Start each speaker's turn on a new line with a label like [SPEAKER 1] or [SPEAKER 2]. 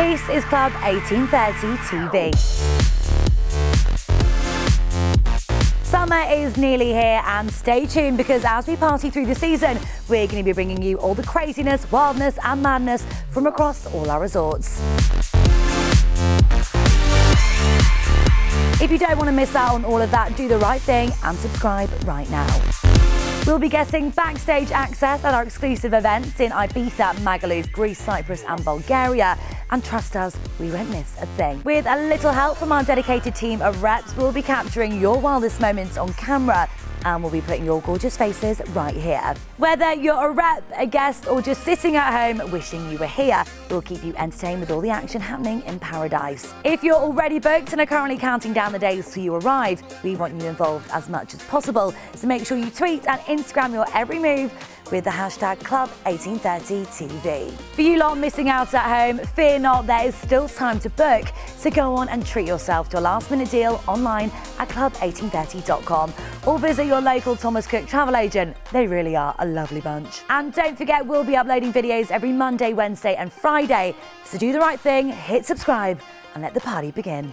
[SPEAKER 1] Club 1830 TV. Summer is nearly here and stay tuned because as we party through the season, we're going to be bringing you all the craziness, wildness and madness from across all our resorts. If you don't want to miss out on all of that, do the right thing and subscribe right now. We'll be getting backstage access at our exclusive events in Ibiza, Magaluf, Greece, Cyprus and Bulgaria. And trust us, we won't miss a thing. With a little help from our dedicated team of reps, we'll be capturing your wildest moments on camera and we'll be putting your gorgeous faces right here. Whether you're a rep, a guest, or just sitting at home wishing you were here, we'll keep you entertained with all the action happening in paradise. If you're already booked and are currently counting down the days till you arrive, we want you involved as much as possible. So make sure you tweet and Instagram your every move with the hashtag Club1830TV. For you lot missing out at home, fear not, there is still time to book. So go on and treat yourself to a last minute deal online at club1830.com or visit your local Thomas Cook travel agent. They really are a lovely bunch. And don't forget, we'll be uploading videos every Monday, Wednesday, and Friday. So do the right thing, hit subscribe, and let the party begin.